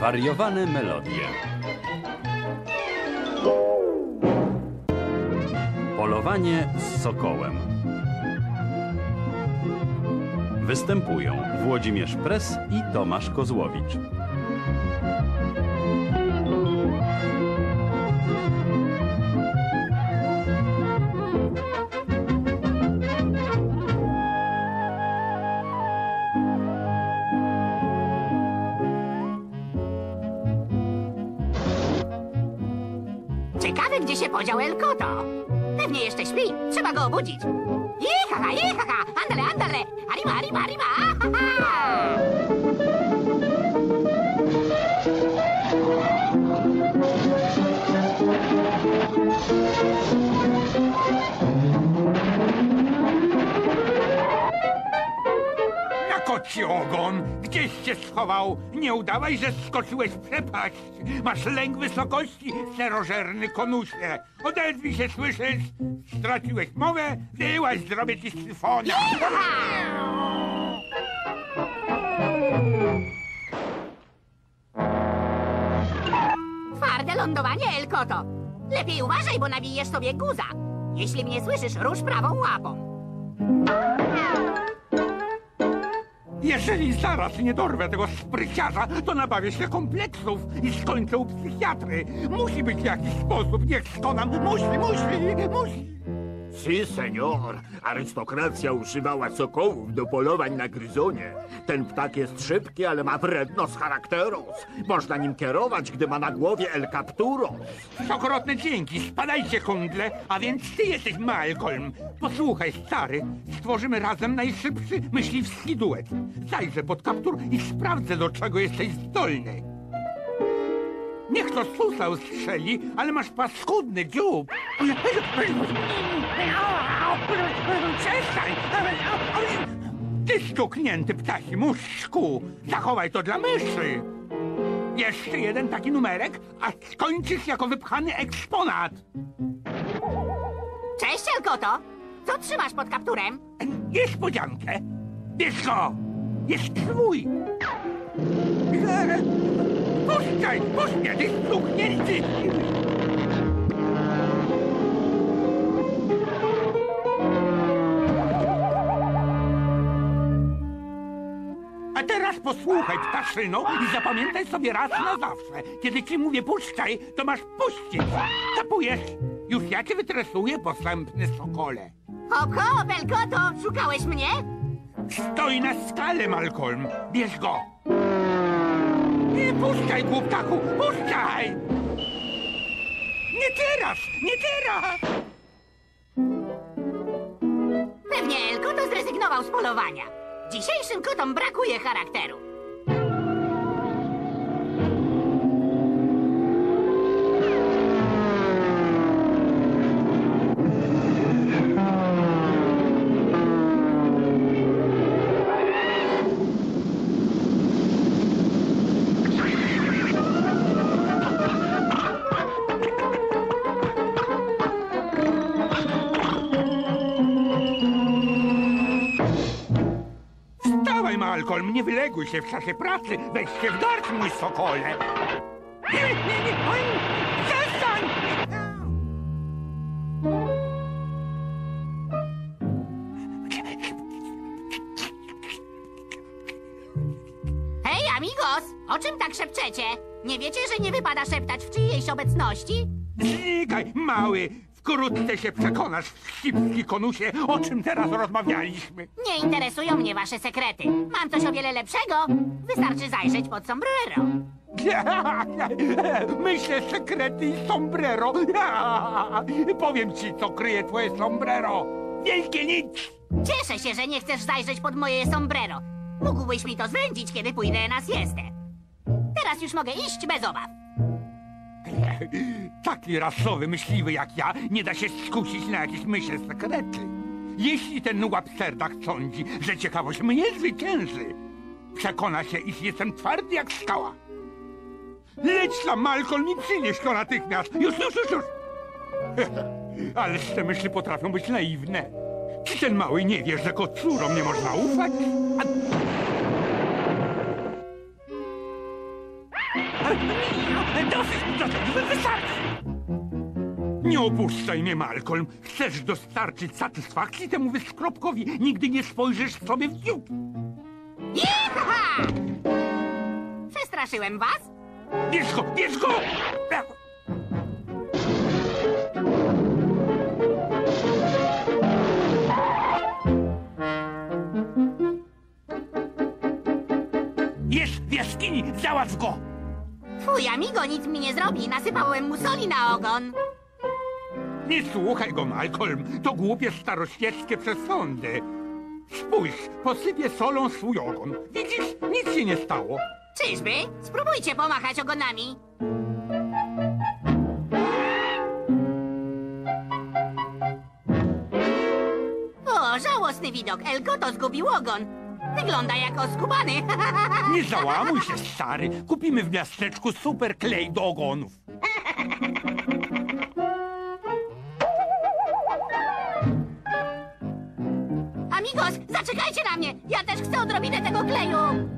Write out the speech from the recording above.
Zwariowane melodie. Polowanie z sokołem. Występują Włodzimierz Pres i Tomasz Kozłowicz. Ciekawe, gdzie się podział El Koto. Pewnie jeszcze śpi. Trzeba go obudzić. Jehaha, jehaha! Andale, andale! Arriba, arriba, arriba! Ahaha! Koci ogon! Gdzieś się schował? Nie udawaj, że skoczyłeś w przepaść! Masz lęk wysokości, serożerny konusie! Odezwij się, słyszysz? Straciłeś mowę? Wyłaź, zrobię ci syfona! Twarde lądowanie, El Koto. Lepiej uważaj, bo nawijesz sobie guza. Jeśli mnie słyszysz, rusz prawą łapą. Jeżeli zaraz nie dorwę tego spryciarza, to nabawię się kompleksów i skończę u psychiatry. Musi być jakiś sposób, niech skonam. Musi, musi, musi. Si, senior. Arystokracja używała sokołów do polowań na gryzonie. Ten ptak jest szybki, ale ma wredność charakteru. Można nim kierować, gdy ma na głowie El Capturo. Stokrotne dzięki, spadajcie kundle, a więc ty jesteś Malcolm. Posłuchaj, stary, stworzymy razem najszybszy myśliwski duet. Zajrzę pod kaptur i sprawdzę, do czego jesteś zdolny. Niech to susał strzeli, ale masz paskudny dziób. Przestań! Ty stuknięty ptasi muszku! Zachowaj to dla myszy! Jeszcze jeden taki numerek, a skończysz jako wypchany eksponat. Cześć, El Koto. Co trzymasz pod kapturem? Niespodziankę. Bierz go! Jest twój! Puszczaj! Puszczaj! Ty stuknięty! A teraz posłuchaj, ptaszyno, i zapamiętaj sobie raz na zawsze. Kiedy ci mówię puszczaj, to masz puścić. Kapujesz? Już ja cię wytresuję, posępny sokole. Hop, hop, El Koto. Szukałeś mnie? Stoi na skale, Malcolm. Bierz go. Nie puszczaj, głuptaku, puszczaj! Nie teraz, nie teraz! Pewnie El Koto zrezygnował z polowania. Dzisiejszym kotom brakuje charakteru. Malcolm, nie wyleguj się w czasie pracy. Weź się w garść, mój sokole. Nie, nie, nie, oj, przestań! Hej, amigos! O czym tak szepczecie? Nie wiecie, że nie wypada szeptać w czyjejś obecności? Znikaj, mały! Wkrótce się przekonasz, wścibski konusie, o czym teraz rozmawialiśmy. Nie interesują mnie wasze sekrety. Mam coś o wiele lepszego. Wystarczy zajrzeć pod sombrero. Myślę sekrety i sombrero. Powiem ci, co kryje twoje sombrero. Wielkie nic! Cieszę się, że nie chcesz zajrzeć pod moje sombrero. Mógłbyś mi to zwędzić, kiedy pójdę na siestę. Teraz już mogę iść bez obaw. Taki rasowy myśliwy jak ja nie da się skusić na jakieś myśli sekrety. Jeśli ten łapserdak sądzi, że ciekawość mnie zwycięży, przekona się, iż jestem twardy jak skała. Leć tam, Malcolm, i przynieś to natychmiast. Już, już, już, już. Ależ te myśli potrafią być naiwne. Czy ten mały nie wie, że kocurom nie można ufać? A... Dosyć, dosyć, wystarczy! Nie opuszczaj mnie, Malcolm. Chcesz dostarczyć satysfakcji temu wyskropkowi. Nigdy nie spojrzysz sobie w dziób. Ihaha! Przestraszyłem was? Bierz go, bierz go! Jest w jaskini, załatw go! Twój amigo nic mi nie zrobi. Nasypałem mu soli na ogon. Nie słuchaj go, Malcolm. To głupie staroświeckie przesądy. Spójrz, posypię solą swój ogon. Widzisz, nic się nie stało. Czyżby? Spróbujcie pomachać ogonami. O, żałosny widok. Elkoto zgubił ogon. Wygląda jak oskubany. Nie załamuj się, stary. Kupimy w miasteczku super klej do ogonów. Amigos, zaczekajcie na mnie. Ja też chcę odrobinę tego kleju.